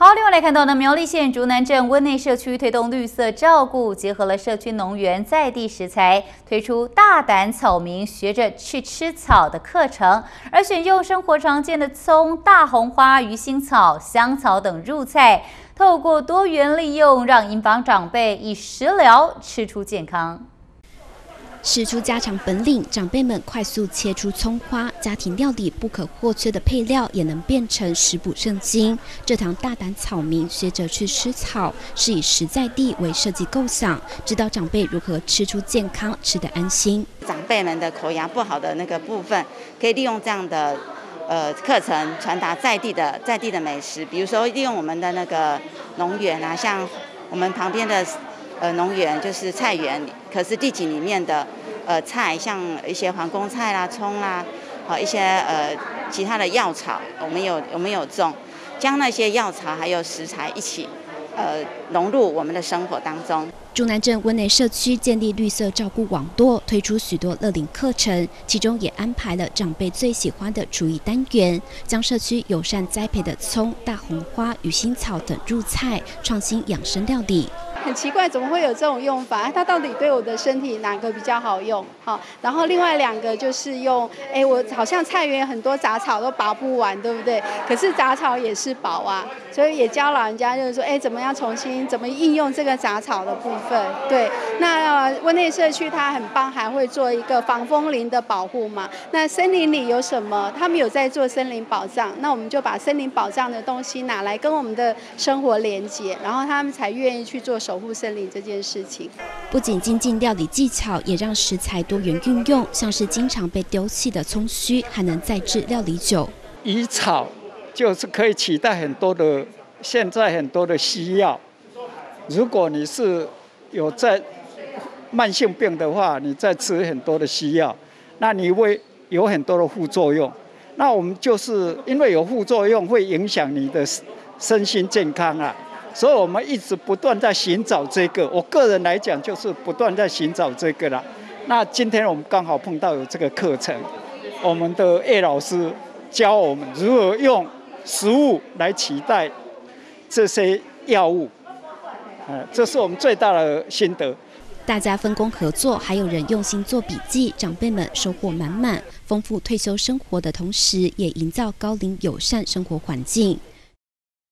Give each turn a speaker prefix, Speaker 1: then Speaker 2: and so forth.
Speaker 1: 好，另外来看到呢，苗栗县竹南镇温内社区推动绿色照顾，结合了社区农园在地食材，推出大胆草民学着去吃草的课程，而选用生活常见的葱、大红花、鱼腥草、香草等入菜，透过多元利用，让银房长辈以食疗吃出健康。
Speaker 2: 使出家常本领，长辈们快速切出葱花，家庭料理不可或缺的配料也能变成食补圣经。这堂大胆草民学着去吃草，是以实在地为设计构想，指导长辈如何吃出健康、吃得安心。
Speaker 3: 长辈们的口牙不好的那个部分，可以利用这样的呃课程传达在地的在地的美食，比如说利用我们的那个农园啊，像我们旁边的。呃，农园就是菜园，可是地景里面的呃菜，像一些皇宫菜啦、葱啦，和一些呃其他的药草，我们有我们有种，将那些药草还有食材一起呃融入我们的生活当中。
Speaker 2: 竹南镇温内社区建立绿色照顾网络，推出许多乐龄课程，其中也安排了长辈最喜欢的厨艺单元，将社区友善栽培的葱、大红花、鱼腥草等入菜，创新养生料理。
Speaker 4: 很奇怪，怎么会有这种用法？它到底对我的身体哪个比较好用？好，然后另外两个就是用，哎，我好像菜园很多杂草都拔不完，对不对？可是杂草也是宝啊，所以也教老人家就是说，哎，怎么样重新怎么应用这个杂草的部分？对，那温内社区它很棒，还会做一个防风林的保护嘛。那森林里有什么？他们有在做森林保障，那我们就把森林保障的东西拿来跟我们的生活连接，然后他们才愿意去做。守护森林这件事情，
Speaker 2: 不仅精进料理技巧，也让食材多元运用，像是经常被丢弃的葱须，还能再制料理酒。
Speaker 5: 以草就是可以取代很多的现在很多的西药。如果你是有在慢性病的话，你在吃很多的西药，那你会有很多的副作用。那我们就是因为有副作用，会影响你的身心健康啊。所以我们一直不断在寻找这个，我个人来讲就是不断在寻找这个了。那今天我们刚好碰到有这个课程，我们的叶老师教我们如何用食物来取代这些药物，呃，这是我们最大的心得。
Speaker 2: 大家分工合作，还有人用心做笔记，长辈们收获满满，丰富退休生活的同时，也营造高龄友善生活环境。